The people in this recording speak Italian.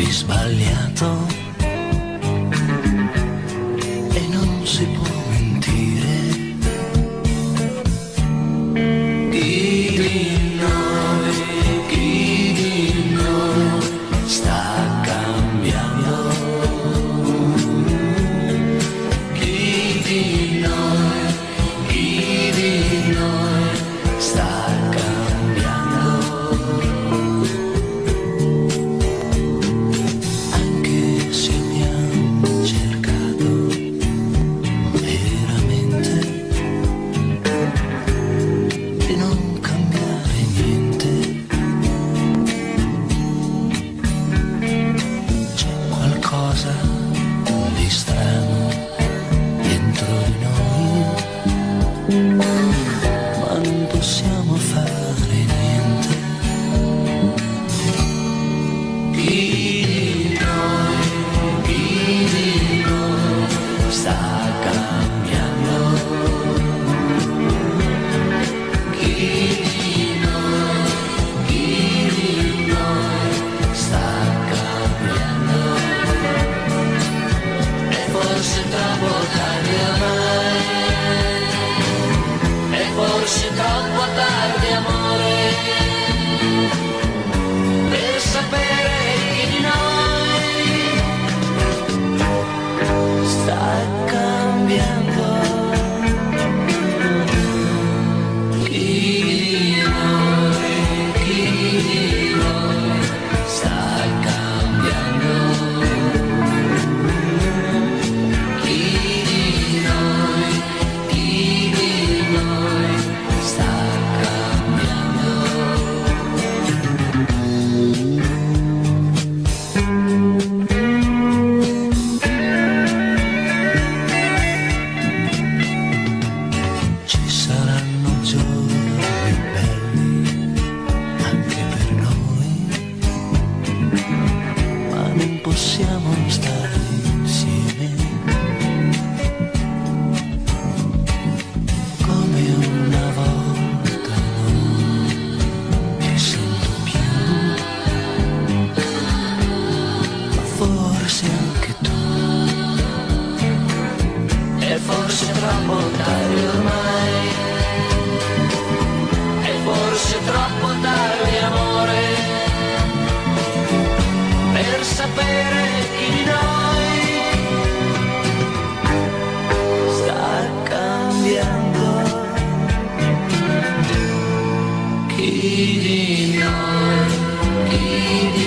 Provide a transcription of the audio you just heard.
di sbagliato. casa. forse troppo tardi ormai, E forse troppo tardi amore, per sapere chi di noi sta cambiando. possiamo stare insieme. Come una volta non ti sento più, ma forse anche tu. E forse troppo tardi ormai. leading on